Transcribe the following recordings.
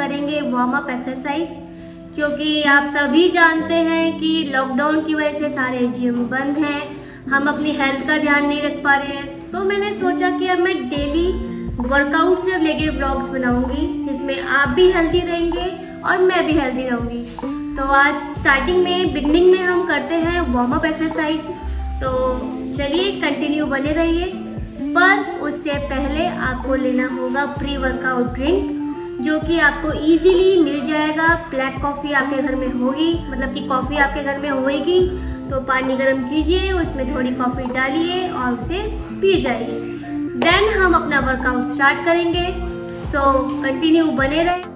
करेंगे warm up exercise क्योंकि आप सभी जानते हैं कि लॉकडाउन की वजह से सारे जिम बंद हैं हम अपनी हेल्थ का ध्यान नहीं रख पा रहे हैं तो मैंने सोचा कि अब मैं डेली वर्कआउट से रिलेटेड ब्लॉग्स बनाऊंगी जिसमें आप भी हेल्दी रहेंगे और मैं भी हेल्दी रहूँगी तो आज स्टार्टिंग में बिगनिंग में हम करते हैं वार्म अप एक्सरसाइज तो चलिए कंटिन्यू बने रहिए पर उससे पहले आपको लेना होगा प्री वर्कआउट ड्रिंक जो कि आपको इजीली मिल जाएगा ब्लैक कॉफ़ी आपके घर में होगी मतलब कि कॉफ़ी आपके घर में होएगी तो पानी गर्म कीजिए उसमें थोड़ी कॉफ़ी डालिए और उसे पी जाइए देन हम अपना वर्कआउट स्टार्ट करेंगे सो कंटिन्यू बने रहें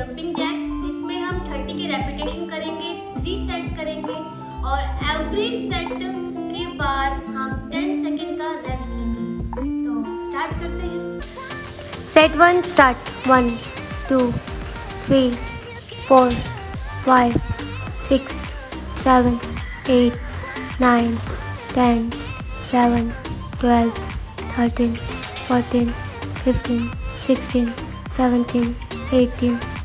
जंपिंग जैक जिसमें हम 30 के रेपिटेशन करेंगे थ्री सेट करेंगे और एवरी सेट के बाद हम 10 सेकेंड का रेस्ट लेंगे तो स्टार्ट करते हैं set one start one two three four five six seven eight nine ten seven twelve thirteen fourteen fifteen sixteen seventeen eighteen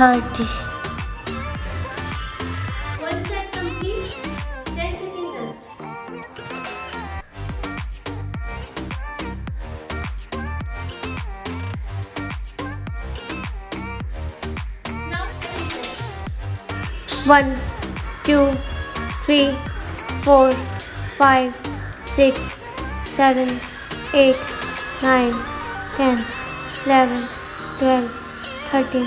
30. 10 one, two, three, four, five, six, seven, eight, nine, ten, eleven, twelve, thirteen.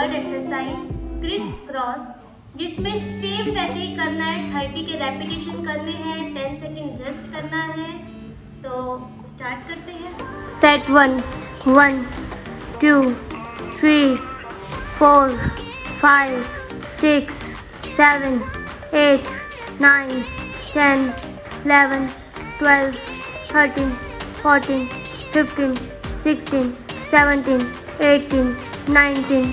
Third exercise criss cross जिसमें same वैसे ही करना है thirty के repetition करने हैं ten second rest करना है तो स्टार्ट करते हैं set one one two three four five six seven eight nine ten eleven twelve thirteen fourteen fifteen sixteen seventeen eighteen nineteen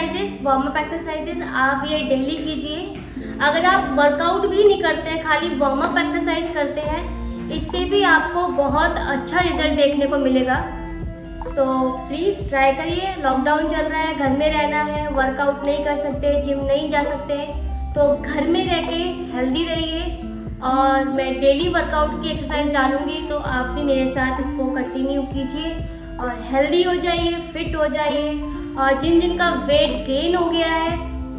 Exercises warm up exercises आप ये डेली कीजिए अगर आप वर्कआउट भी नहीं करते हैं खाली वार्म अप एक्सरसाइज करते हैं इससे भी आपको बहुत अच्छा रिजल्ट देखने को मिलेगा तो प्लीज़ ट्राई करिए लॉकडाउन चल रहा है घर में रहना है वर्कआउट नहीं कर सकते जिम नहीं जा सकते तो घर में रह के हेल्दी रहिए और मैं डेली वर्कआउट की एक्सरसाइज डालूंगी तो आप भी मेरे साथ इसको कंटिन्यू कीजिए और हेल्दी हो जाइए फिट हो जाइए और जिन जिनका वेट गेन हो गया है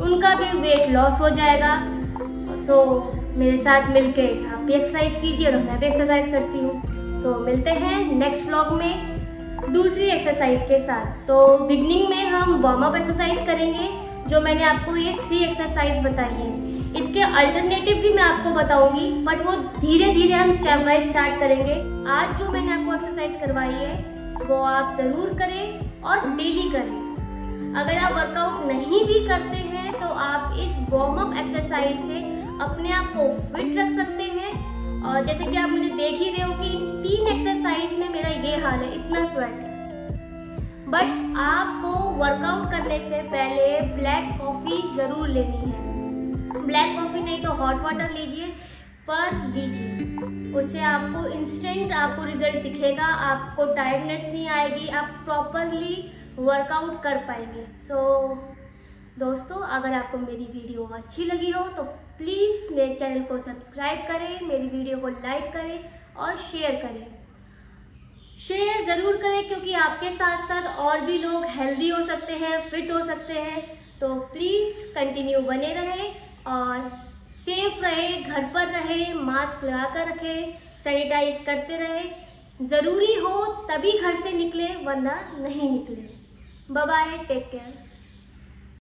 उनका भी वेट लॉस हो जाएगा सो so, मेरे साथ मिलके आप भी एक्सरसाइज कीजिए और मैं भी एक्सरसाइज करती हूँ सो so, मिलते हैं नेक्स्ट व्लॉग में दूसरी एक्सरसाइज के साथ तो बिगनिंग में हम वार्म अप एक्सरसाइज करेंगे जो मैंने आपको ये थ्री एक्सरसाइज बताई है इसके अल्टरनेटिव भी मैं आपको बताऊंगी बट वो धीरे धीरे हम स्टेप बाय स्टार्ट करेंगे आज जो मैंने आपको एक्सरसाइज करवाई है वो आप ज़रूर करें और डेली करें अगर आप वर्कआउट नहीं भी करते हैं तो आप इस वार्म अप एक्सरसाइज से अपने आप को फिट रख सकते हैं और जैसे कि आप मुझे देख ही रहे हो कि तीन एक्सरसाइज में मेरा ये हाल है इतना स्वेट बट आपको वर्कआउट करने से पहले ब्लैक कॉफ़ी ज़रूर लेनी है ब्लैक कॉफ़ी नहीं तो हॉट वाटर लीजिए पर लीजिए उससे आपको इंस्टेंट आपको रिजल्ट दिखेगा आपको टायर्डनेस नहीं आएगी आप प्रॉपरली वर्कआउट कर पाएंगे सो so, दोस्तों अगर आपको मेरी वीडियो अच्छी लगी हो तो प्लीज़ मेरे चैनल को सब्सक्राइब करें मेरी वीडियो को लाइक करें और शेयर करें शेयर ज़रूर करें क्योंकि आपके साथ साथ और भी लोग हेल्दी हो सकते हैं फिट हो सकते हैं तो प्लीज़ कंटिन्यू बने रहें और सेफ रहे घर पर रहे मास्क लगा कर रखें सैनिटाइज करते रहे ज़रूरी हो तभी घर से निकले वरना नहीं निकले Bye bye. Take care.